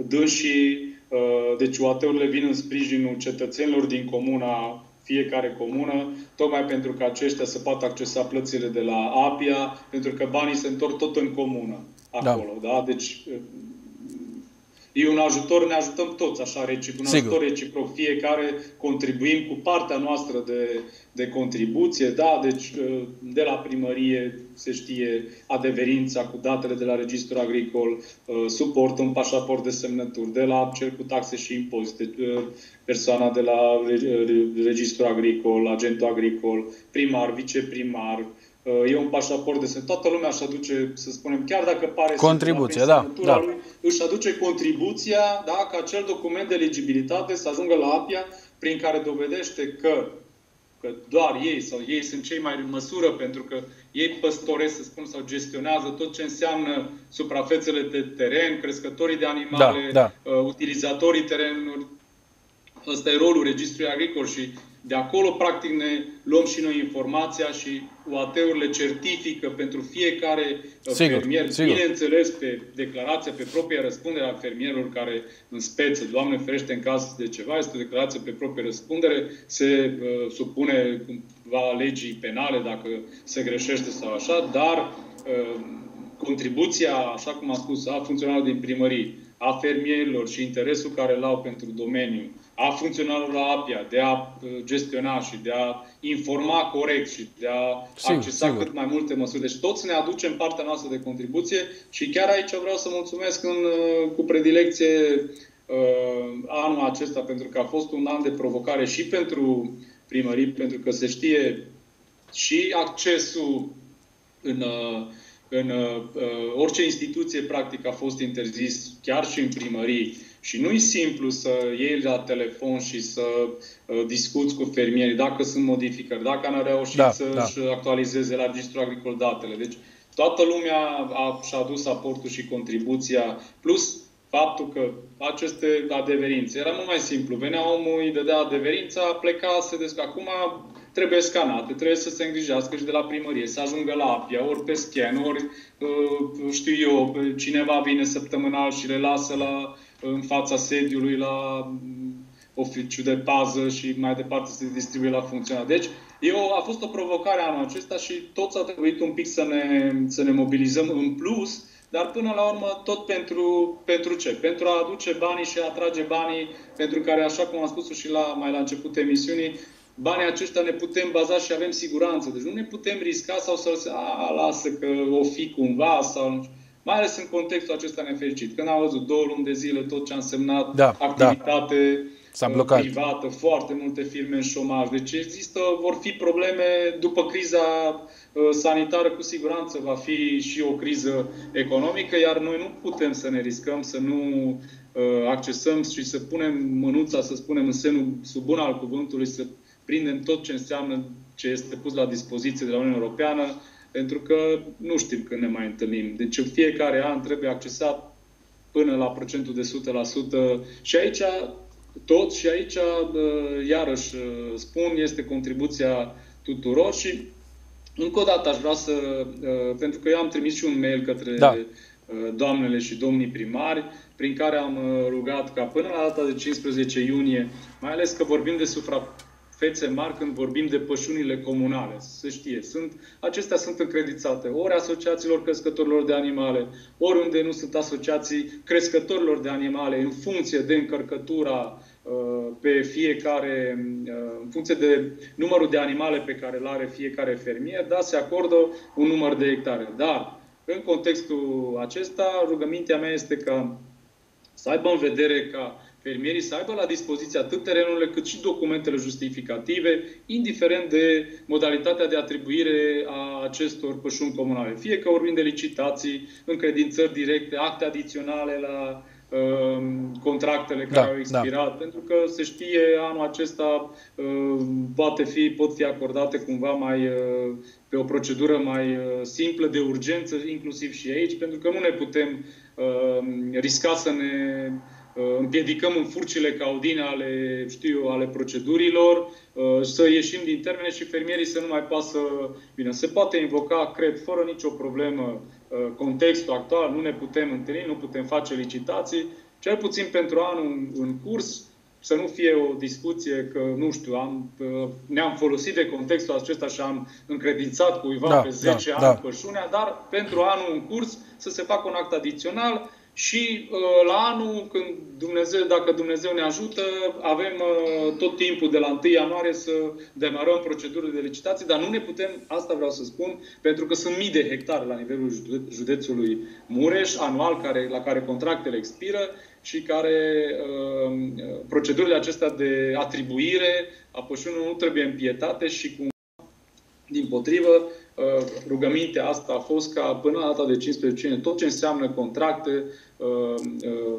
B: dânsii, uh, deci UAT-urile vin în sprijinul cetățenilor din comuna fiecare comună, tocmai pentru că aceștia să poată accesa plățile de la APIA, pentru că banii se întorc tot în comună acolo. Da. Da? Deci e un ajutor, ne ajutăm toți, așa, reciproc, un Sigur. ajutor reciproc. Fiecare contribuim cu partea noastră de, de contribuție, da, deci uh, de la primărie se știe adeverința cu datele de la registrul agricol, uh, suport un pașaport de semnături, de la cel cu taxe și impozite, uh, persoana de la registrul agricol, agentul agricol, primar, viceprimar, e un pașaport de semnături. Toată lumea își aduce, să spunem, chiar dacă pare
A: contribuție, da, da.
B: Lui, își aduce contribuția da, ca acel document de eligibilitate să ajungă la APIA prin care dovedește că că doar ei sau ei sunt cei mai în măsură pentru că ei păstoresc, să spun, sau gestionează tot ce înseamnă suprafețele de teren, crescătorii de animale, da, da. Uh, utilizatorii terenului. Ăsta e rolul registrului agricol și de acolo, practic, ne luăm și noi informația și UAT-urile certifică pentru fiecare uh, sigur, fermier, sigur. bineînțeles pe declarație, pe propria răspundere a fermierilor care în speță, Doamne ferește în caz de ceva, este o declarație pe proprie răspundere, se uh, supune cumva legii penale dacă se greșește sau așa, dar uh, contribuția, așa cum am spus, a funcționarilor din primării, a fermierilor și interesul care îl au pentru domeniu, a funcționarilor APIA de a uh, gestiona și de a informa corect și de a sigur, accesa sigur. cât mai multe măsuri. Deci toți ne aducem partea noastră de contribuție și chiar aici vreau să mulțumesc în, uh, cu predilecție uh, anul acesta pentru că a fost un an de provocare și pentru primării, pentru că se știe și accesul în uh, în uh, orice instituție practic a fost interzis, chiar și în primării, și nu e simplu să iei la telefon și să uh, discuți cu fermierii dacă sunt modificări, dacă n-au reușit da, să-și da. actualizeze la registrul agricol datele. Deci toată lumea a, și-a adus aportul și contribuția, plus faptul că aceste adeverințe era mult mai simplu. Venea omul, îi dădea adeverința, pleca, se descă. Acum trebuie scanate, trebuie să se îngrijească și de la primărie, să ajungă la APIA, ori pe scan, ori, uh, știu eu, cineva vine săptămânal și le lasă la, în fața sediului la mm, oficiu de pază și mai departe se distribuie la funcționari. Deci, eu, a fost o provocare anul acesta și toți a trebuit un pic să ne, să ne mobilizăm în plus, dar până la urmă tot pentru, pentru ce? Pentru a aduce banii și a atrage banii pentru care, așa cum am spus și la, mai la început emisiunii, banii aceștia ne putem baza și avem siguranță. Deci nu ne putem risca sau să se a, lasă că o fi cumva sau mai ales în contextul acesta nefericit. Când am văzut două luni de zile tot ce a însemnat da, activitate da. S-a blocat. privată, foarte multe firme în șomaj. Deci există, vor fi probleme după criza uh, sanitară, cu siguranță va fi și o criză economică, iar noi nu putem să ne riscăm să nu uh, accesăm și să punem mânuța, să spunem, în senul sub bun al cuvântului, să prindem tot ce înseamnă ce este pus la dispoziție de la Uniunea Europeană, pentru că nu știm când ne mai întâlnim. Deci în fiecare an trebuie accesat până la procentul de 100% și aici tot și aici, iarăși spun, este contribuția tuturor și încă o dată aș vrea să, pentru că eu am trimis și un mail către da. doamnele și domnii primari, prin care am rugat ca până la data de 15 iunie, mai ales că vorbim de supra fețe mari când vorbim de pășunile comunale. Să știe, sunt, acestea sunt încredițate ori asociațiilor crescătorilor de animale, oriunde nu sunt asociații crescătorilor de animale, în funcție de încărcătura uh, pe fiecare, uh, în funcție de numărul de animale pe care îl are fiecare fermier, da, se acordă un număr de hectare. Dar, în contextul acesta, rugămintea mea este ca să aibă în vedere ca fermierii să aibă la dispoziție atât terenurile cât și documentele justificative, indiferent de modalitatea de atribuire a acestor pășuni comunale. Fie că vorbim de licitații, încredințări directe, acte adiționale la uh, contractele care da, au expirat, da. pentru că se știe anul acesta uh, poate fi, pot fi acordate cumva mai uh, pe o procedură mai uh, simplă de urgență, inclusiv și aici, pentru că nu ne putem uh, risca să ne Uh, împiedicăm în furcile caudine ale, știu, ale procedurilor, uh, să ieșim din termene și fermierii să nu mai pasă. Bine, se poate invoca, cred, fără nicio problemă uh, contextul actual, nu ne putem întâlni, nu putem face licitații, cel puțin pentru anul în curs, să nu fie o discuție că, nu știu, am, ne-am folosit de contextul acesta și am încredințat cuiva da, pe 10 da, ani da. pășunea, dar pentru anul în curs să se facă un act adițional și uh, la anul, când Dumnezeu, dacă Dumnezeu ne ajută, avem uh, tot timpul de la 1 ianuarie să demarăm procedurile de licitație, dar nu ne putem, asta vreau să spun, pentru că sunt mii de hectare la nivelul județului Mureș, anual, care, la care contractele expiră și care uh, procedurile acestea de atribuire a pășunilor nu trebuie împietate și cum din potrivă, uh, rugămintea asta a fost ca până la data de 15 iunie tot ce înseamnă contracte, uh, uh,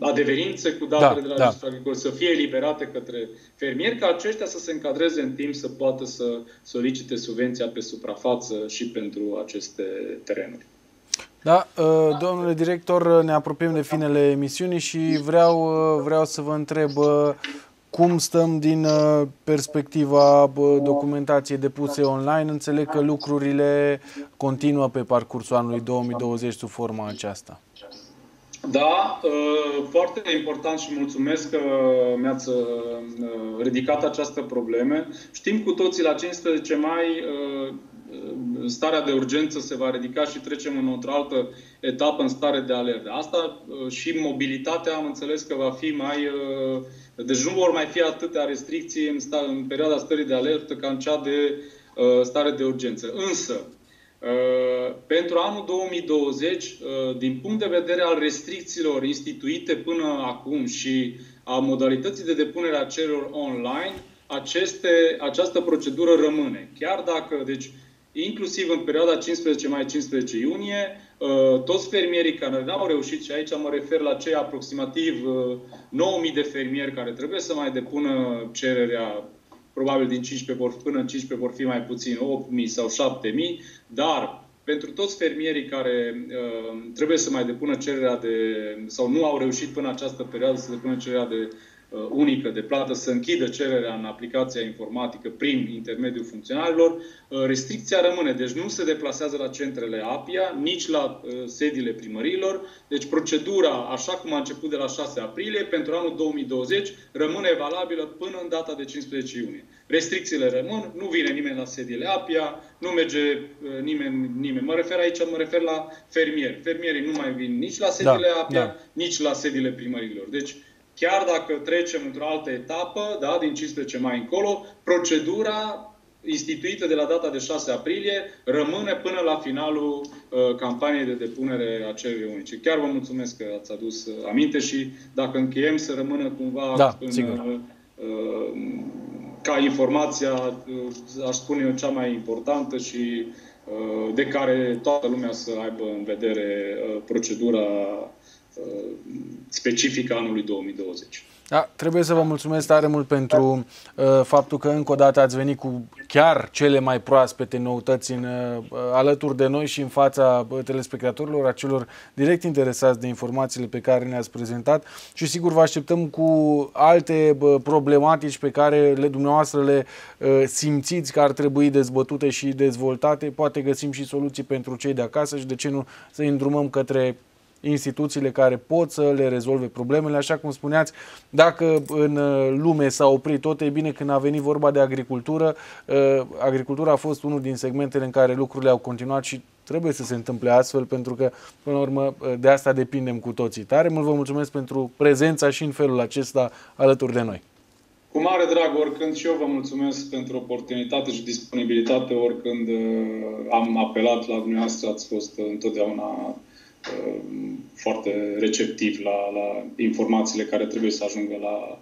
B: adeverințe cu datele da, de la da. agricol să fie eliberate către fermieri, ca aceștia să se încadreze în timp să poată să solicite subvenția pe suprafață și pentru aceste terenuri.
A: Da, domnule director, ne apropiem de finele emisiunii și vreau, vreau să vă întreb cum stăm din uh, perspectiva documentației depuse online? Înțeleg că lucrurile continuă pe parcursul anului 2020 sub forma aceasta.
B: Da, uh, foarte important și mulțumesc că mi-ați uh, ridicat această probleme. Știm cu toții la 15 mai starea de urgență se va ridica și trecem în o altă etapă în stare de alertă. Asta și mobilitatea am înțeles că va fi mai deci nu vor mai fi atâtea restricții în, sta, în perioada stării de alertă ca în cea de uh, stare de urgență. Însă, uh, pentru anul 2020, uh, din punct de vedere al restricțiilor instituite până acum și a modalității de depunere a cererilor online, aceste, această procedură rămâne. Chiar dacă, deci, inclusiv în perioada 15 mai-15 iunie, uh, toți fermierii care n-au reușit, și aici mă refer la cei aproximativ 9.000 de fermieri care trebuie să mai depună cererea probabil din 15 vor, până în 15 vor fi mai puțin, 8.000 sau 7.000, dar pentru toți fermierii care uh, trebuie să mai depună cererea de, sau nu au reușit până această perioadă să depună cererea de Uh, unică de plată să închidă cererea în aplicația informatică prin intermediul funcționarilor, uh, restricția rămâne. Deci nu se deplasează la centrele APIA, nici la uh, sediile primărilor. Deci procedura, așa cum a început de la 6 aprilie, pentru anul 2020, rămâne valabilă până în data de 15 iunie. Restricțiile rămân, nu vine nimeni la sediile APIA, nu merge nimeni, nimeni. Mă refer aici, mă refer la fermieri. Fermierii nu mai vin nici la sediile da, APIA, da. nici la sediile primărilor. Deci chiar dacă trecem într-o altă etapă, da, din 15 mai încolo, procedura instituită de la data de 6 aprilie rămâne până la finalul uh, campaniei de depunere a cererii unice. Chiar vă mulțumesc că ați adus uh, aminte și dacă încheiem să rămână cumva
A: da, în, uh,
B: uh, ca informația, uh, aș spune eu, cea mai importantă și uh, de care toată lumea să aibă în vedere uh, procedura Uh, specifică anului 2020.
A: Da, trebuie să vă mulțumesc tare mult pentru uh, faptul că încă o dată ați venit cu chiar cele mai proaspete noutăți în, uh, alături de noi și în fața uh, telespectatorilor, acelor direct interesați de informațiile pe care ne-ați prezentat și sigur vă așteptăm cu alte uh, problematici pe care le dumneavoastră le uh, simțiți că ar trebui dezbătute și dezvoltate. Poate găsim și soluții pentru cei de acasă și de ce nu să îi îndrumăm către instituțiile care pot să le rezolve problemele. Așa cum spuneați, dacă în uh, lume s-a oprit tot, e bine când a venit vorba de agricultură. Uh, agricultura a fost unul din segmentele în care lucrurile au continuat și trebuie să se întâmple astfel, pentru că, până la urmă, uh, de asta depindem cu toții. Tare mult vă mulțumesc pentru prezența și în felul acesta alături de noi.
B: Cu mare drag, oricând și eu vă mulțumesc pentru oportunitate și disponibilitate, oricând am apelat la dumneavoastră, ați fost întotdeauna Uh, foarte receptiv la, la informațiile care trebuie să ajungă la uh,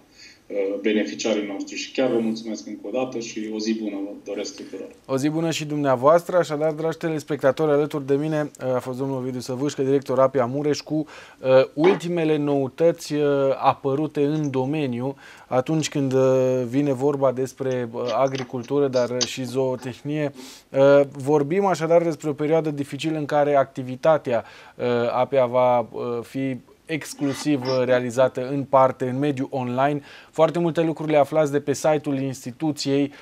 B: beneficiarii noștri. Și chiar vă mulțumesc încă o dată și o zi bună vă doresc tuturor.
A: O zi bună și dumneavoastră, așadar, dragi telespectatori, alături de mine uh, a fost domnul Ovidiu Săvâșcă, director Apia Mureș, cu uh, ultimele noutăți uh, apărute în domeniu atunci când uh, vine vorba despre uh, agricultură, dar și zootehnie. Uh, vorbim așadar despre o perioadă dificilă în care activitatea APEA va fi exclusiv realizată în parte în mediul online. Foarte multe lucruri le aflați de pe site-ul instituției,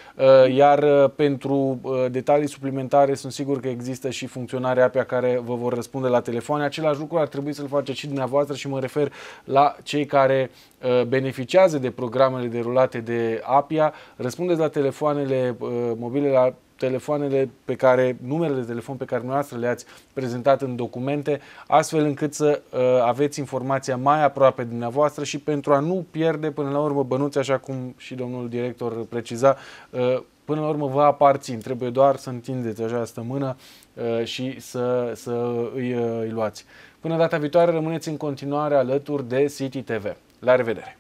A: iar pentru detalii suplimentare sunt sigur că există și funcționarea apia care vă vor răspunde la telefoane. Același lucru ar trebui să-l faceți și dumneavoastră și mă refer la cei care Uh, beneficiază de programele derulate de APIA, răspundeți la telefoanele uh, mobile, la telefoanele pe care, numerele de telefon pe care dumneavoastră le-ați prezentat în documente, astfel încât să uh, aveți informația mai aproape de dumneavoastră și pentru a nu pierde până la urmă bănuți, așa cum și domnul director preciza, uh, până la urmă vă aparțin. Trebuie doar să întindeți această mână uh, și să, să îi, uh, îi luați. Până data viitoare rămâneți în continuare alături de City TV. La revedere!